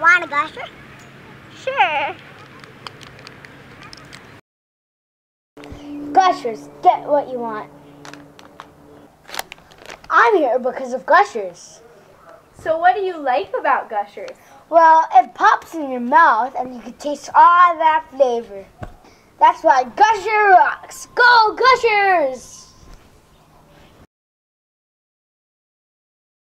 Want to go after? Sure. Gushers, get what you want. I'm here because of Gushers. So what do you like about Gushers? Well, it pops in your mouth and you can taste all that flavor. That's why Gusher rocks. Go Gushers!